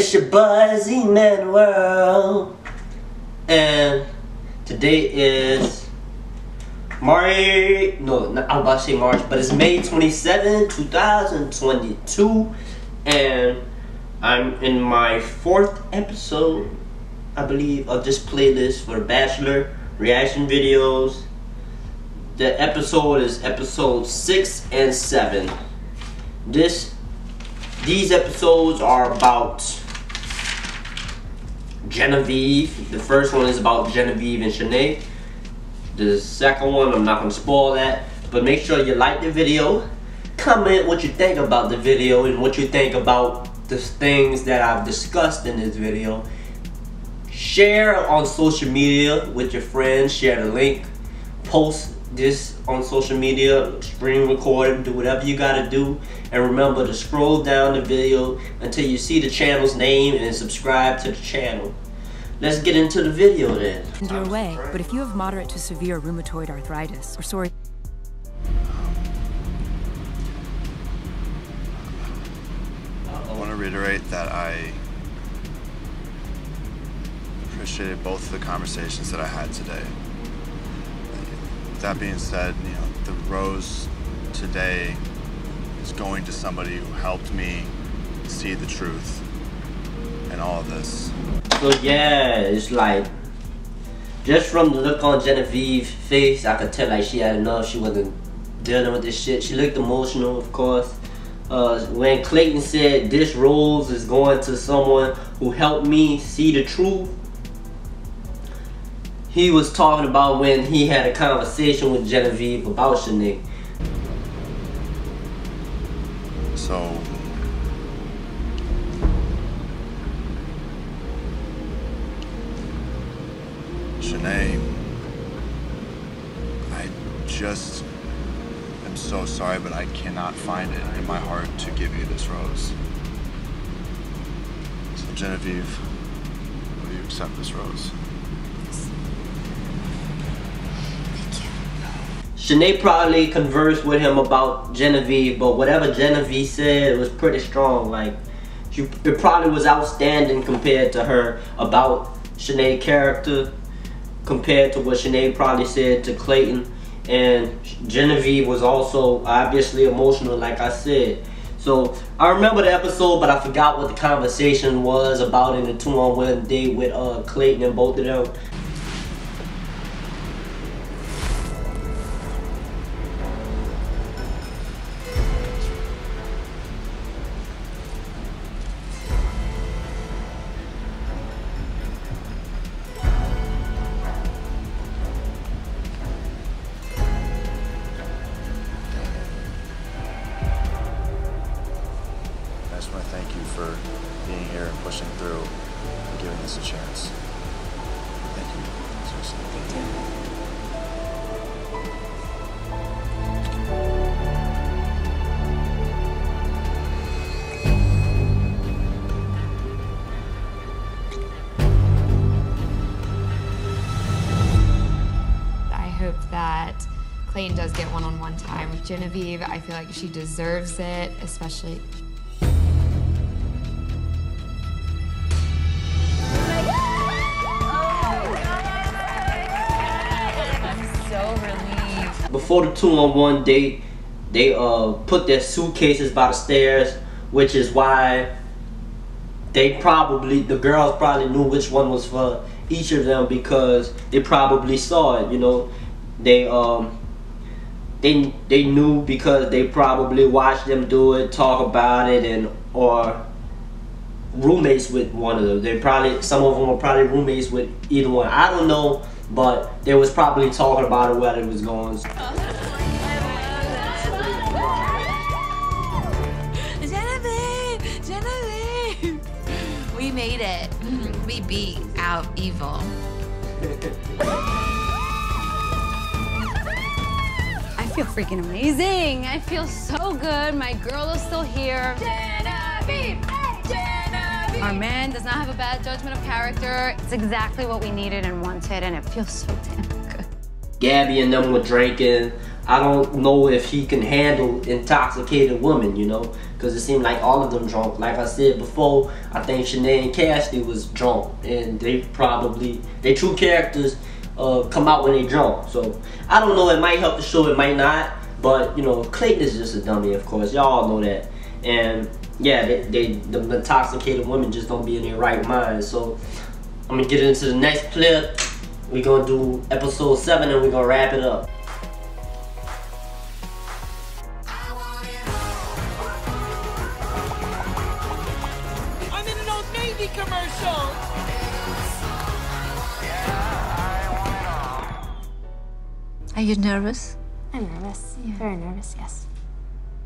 It's your buzz Emmanuel. And today is March, no, not, I'm about to say March, but it's May 27, 2022. And I'm in my fourth episode, I believe, of this playlist for Bachelor reaction videos. The episode is episode 6 and 7. This these episodes are about Genevieve. The first one is about Genevieve and Shanae. The second one, I'm not gonna spoil that, but make sure you like the video, comment what you think about the video and what you think about the things that I've discussed in this video. Share on social media with your friends, share the link, post this on social media, screen record, do whatever you gotta do. And remember to scroll down the video until you see the channel's name and subscribe to the channel. Let's get into the video then. Your way, but if you have moderate to severe rheumatoid arthritis or sorry. I want to reiterate that I appreciated both of the conversations that I had today. That being said, you know, the rose today is going to somebody who helped me see the truth in all of this. So yeah, it's like just from the look on Genevieve's face, I could tell like she had enough. She wasn't dealing with this shit. She looked emotional, of course. Uh, when Clayton said this rose is going to someone who helped me see the truth, he was talking about when he had a conversation with Genevieve about Shanae. So, Shanae, I just am so sorry, but I cannot find it in my heart to give you this rose. So, Genevieve, will you accept this rose? Shanae probably conversed with him about Genevieve, but whatever Genevieve said was pretty strong. Like, she, it probably was outstanding compared to her about Shanae character, compared to what Shanae probably said to Clayton. And Genevieve was also obviously emotional, like I said. So I remember the episode, but I forgot what the conversation was about in the two-on-one date with uh, Clayton and both of them. Does get one-on-one time with Genevieve. I feel like she deserves it, especially. I'm so relieved. before the two-on-one date, they uh put their suitcases by the stairs, which is why they probably the girls probably knew which one was for each of them because they probably saw it. You know, they um they they knew because they probably watched them do it, talk about it, and or roommates with one of them. They probably some of them were probably roommates with either one. I don't know, but they was probably talking about it while it was going. Genevieve! Genevieve! We made it. We beat out evil. feel freaking amazing. I feel so good. My girl is still here. Our man does not have a bad judgment of character. It's exactly what we needed and wanted, and it feels so damn good. Gabby and them were drinking. I don't know if he can handle intoxicated women, you know, because it seemed like all of them drunk. Like I said before, I think Shanae and Cassidy was drunk, and they probably they true characters uh, come out when they drunk. So I don't know. It might help the show. It might not. But you know, Clayton is just a dummy, of course. Y'all all know that. And yeah, they, they the intoxicated women just don't be in their right mind. So I'm gonna get into the next clip. We're gonna do episode seven, and we're gonna wrap it up. Commercial. Are you nervous? I'm nervous. Very nervous, yes.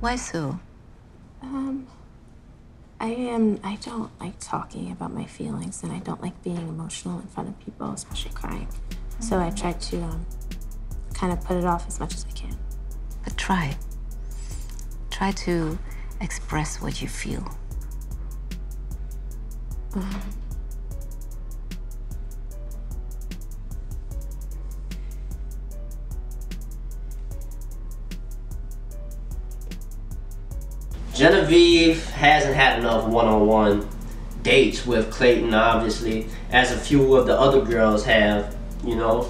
Why so? Um, I am. I don't like talking about my feelings, and I don't like being emotional in front of people, especially crying. So I try to um, kind of put it off as much as I can. But try. Try to express what you feel. Genevieve hasn't had enough one-on-one dates with Clayton, obviously, as a few of the other girls have, you know.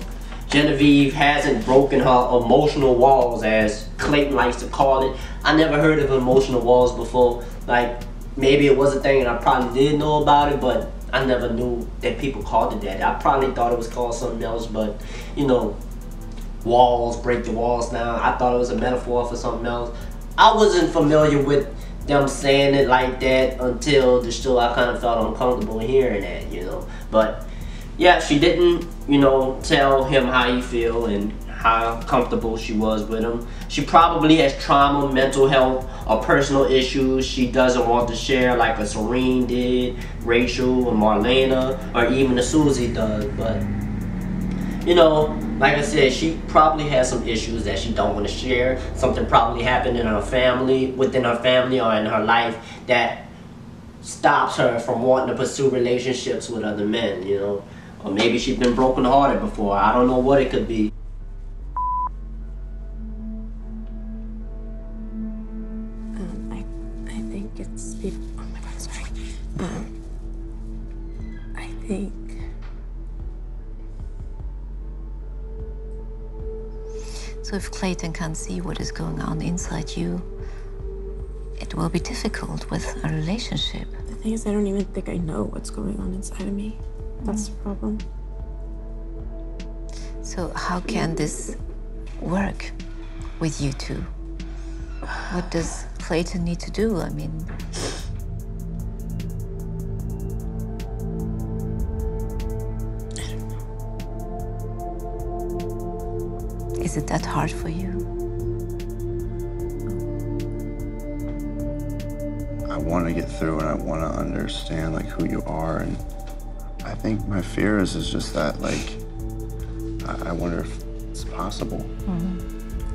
Genevieve hasn't broken her emotional walls, as Clayton likes to call it. I never heard of emotional walls before. Like, maybe it was a thing and I probably did know about it, but I never knew that people called it that. I probably thought it was called something else, but, you know, walls, break the walls down. I thought it was a metaphor for something else. I wasn't familiar with them saying it like that until the show. I kind of felt uncomfortable hearing that, you know. But yeah, she didn't, you know, tell him how you feel and how comfortable she was with him. She probably has trauma, mental health, or personal issues she doesn't want to share, like a Serene did, Rachel, or Marlena, or even a Susie does. But you know, like I said, she probably has some issues that she don't want to share. Something probably happened in her family, within her family, or in her life that stops her from wanting to pursue relationships with other men. You know, or maybe she's been brokenhearted before. I don't know what it could be. Um, I, I think it's. Oh my god, sorry. Um, I think. So if Clayton can't see what is going on inside you, it will be difficult with a relationship. The thing is, I don't even think I know what's going on inside of me. That's the problem. So how can this work with you two? What does Clayton need to do? I mean, it that hard for you? I want to get through and I want to understand like who you are and I think my fear is is just that like I, I wonder if it's possible.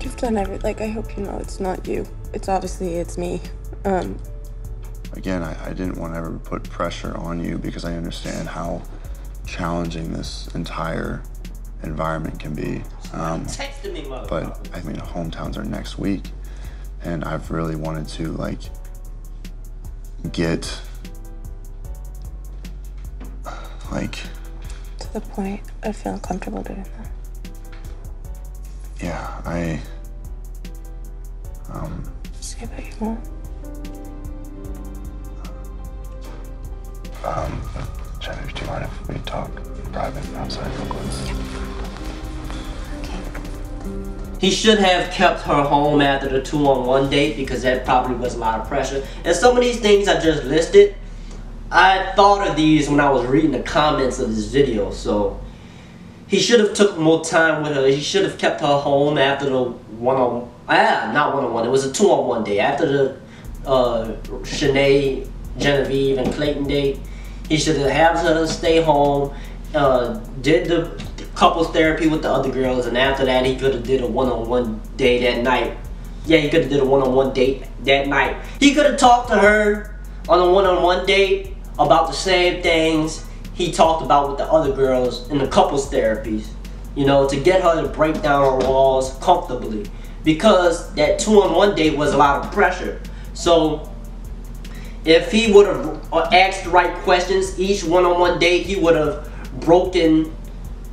You've done every. Like, I hope you know it's not you. It's obviously it's me. Um, Again, I, I didn't want to ever put pressure on you because I understand how challenging this entire environment can be. Um, Texting me, but I mean, hometowns are next week, and I've really wanted to like get like to the point of feeling comfortable doing that. yeah, I um Say what you want. um Jennifer, do you mind if we talk private outside real quick? He should have kept her home after the two-on-one date because that probably was a lot of pressure. And some of these things I just listed, I thought of these when I was reading the comments of this video. So he should have took more time with her. He should have kept her home after the one-on, ah, not one-on-one. It was a two-on-one date after the uh, Shanae, Genevieve, and Clayton date. He should have had her stay home. Uh, did the couples therapy with the other girls, and after that, he could have did a one-on-one date that night. Yeah, he could have did a one-on-one date that night. He could have talked to her on a one-on-one date about the same things he talked about with the other girls in the couples therapies. You know, to get her to break down her walls comfortably. because that two-on-one date was a lot of pressure. So if he would have uh, asked the right questions each one-on-one date, he would have broken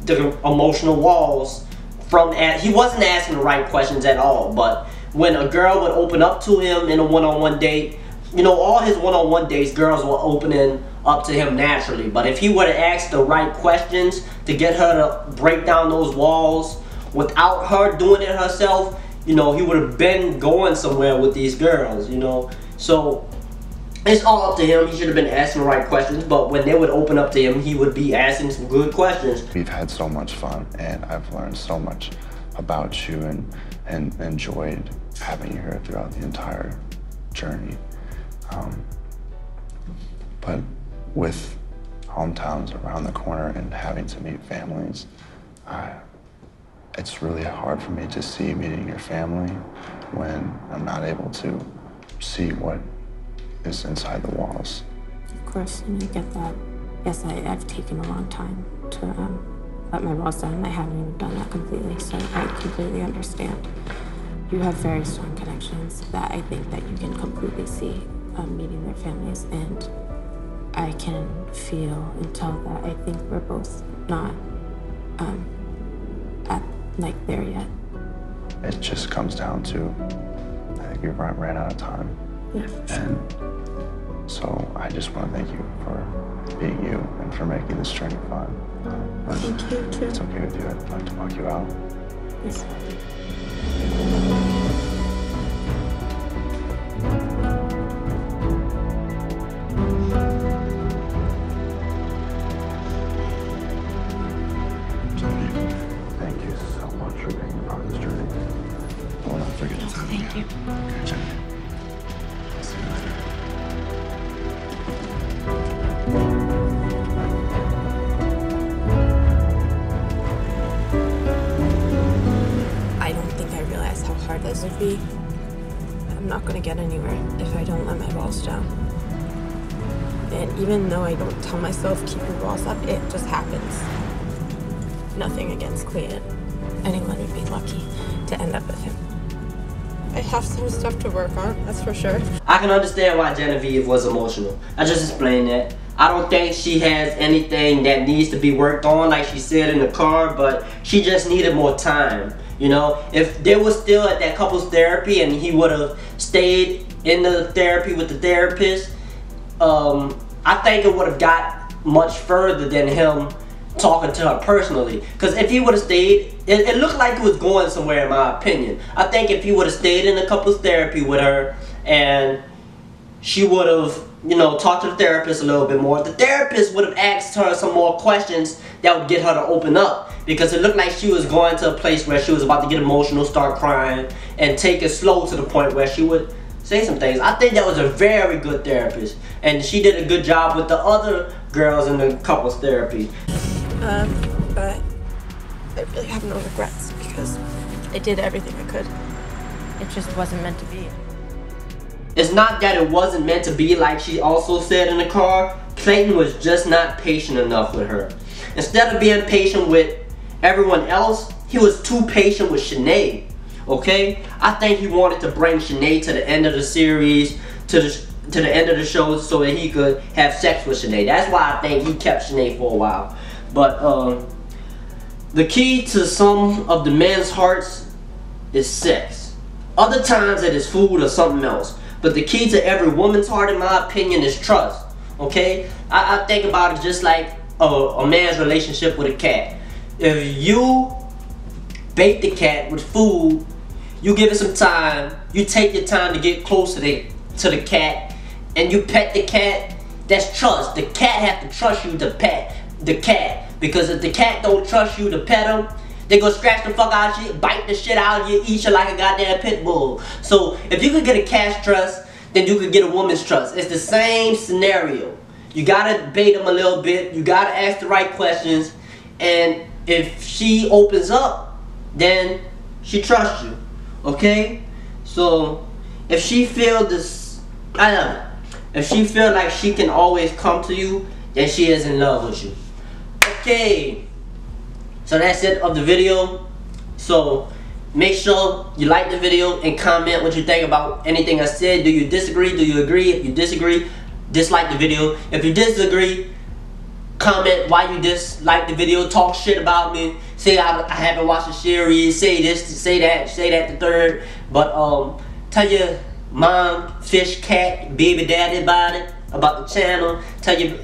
the emotional walls from at he wasn't asking the right questions at all but when a girl would open up to him in a one-on-one date you know all his one-on-one dates girls were opening up to him naturally. But if he would have asked the right questions to get her to break down those walls without her doing it herself you know he would have been going somewhere with these girls you know? So it's all up to him. He should have been asking the right questions, but when they would open up to him, he would be asking some good questions. We've had so much fun, and I've learned so much about you and, and enjoyed having you here throughout the entire journey. Um, but with hometowns around the corner and having to meet families, I, it's really hard for me to see meeting your family when I'm not able to see what is inside the walls. Of course, and I get that. Yes, I, have taken a long time to um, let my walls down. I haven't even done that completely, so I completely understand. You have very strong connections that I think that you can completely see um, meeting their families, and I can feel and tell that I think we're both not um, at like there yet. It just comes down to I think we ran out of time. Yeah, And so I just want to thank you for being you and for making this journey fun. But thank you, too. It's okay with you. I'd like to walk you out. Yes. Thank you so much for being a part of this journey. I will not forget. Thank you. I'm not gonna get anywhere if I don't let my walls down. And even though I don't tell myself keep your walls up, it just happens. Nothing against Clayton. Anyone would be lucky to end up with him. I have some stuff to work on, that's for sure. I can understand why Genevieve was emotional. I just explained that. I don't think she has anything that needs to be worked on, like she said in the car, but she just needed more time. You know, if they was still at that couples therapy and he would have stayed in the therapy with the therapist, um, I think it would have got much further than him talking to her personally. Because if he would have stayed, it, it looked like it was going somewhere, in my opinion. I think if he would have stayed in the couples therapy with her and she would have, you know, talked to the therapist a little bit more, the therapist would have asked her some more questions that would get her to open up. Because it looked like she was going to a place where she was about to get emotional, start crying, and take it slow to the point where she would say some things. I think that was a very good therapist. And she did a good job with the other girls in the couples therapy. Um, but I really have no regrets because I did everything I could. It just wasn't meant to be. It's not that it wasn't meant to be like she also said in the car. Clayton was just not patient enough with her. Instead of being patient with everyone else, he was too patient with Shanae. Okay? I think he wanted to bring Shanae to the end of the series, to the to the end of the show so that he could have sex with Shanae. That's why I think he kept Shanae for a while. But um the key to some of the men's hearts is sex. Other times it is food or something else. But the key to every woman's heart, in my opinion, is trust. Okay? I, I think about it just like a, a man's relationship with a cat. If you bait the cat with food, you give it some time, you take your time to get close to the, to the cat, and you pet the cat, that's trust. The cat have to trust you to pet the cat. Because if the cat don't trust you to pet him, they gonna scratch the fuck out of you, bite the shit out of you, eat you like a goddamn pit bull. So if you could get a cat's trust, then you could get a woman's trust. It's the same scenario. You gotta bait them a little bit. You gotta ask the right questions. And if she opens up, then she trusts you. Okay? So if she feel this, I don't know. If she feel like she can always come to you, then she is in love with you. Okay. So that's it of the video. So make sure you like the video and comment what you think about anything I said. Do you disagree? Do you agree? If you disagree, dislike the video. If you disagree, comment why you dislike the video. Talk shit about me. Say I, I haven't watched the series. Say this, say that, say that the third. But um, tell your mom, fish, cat, baby daddy about it, about the channel. Tell your,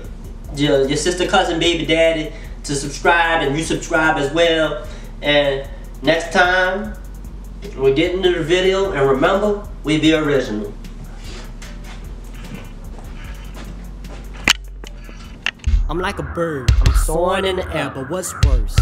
your, your sister, cousin, baby daddy to subscribe and you subscribe as well. And next time, we get into the video and remember, we be original. I'm like a bird, I'm soaring in the air, but what's worse?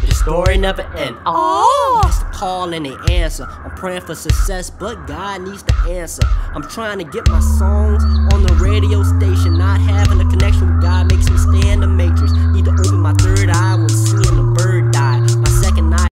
The story never ends. Oh, that's the call and the answer. I'm praying for success, but God needs the answer. I'm trying to get my songs on the radio station. Not having a connection with God makes me stay in the matrix. Need to open my third eye when seeing the bird die.